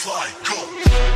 Fly, go.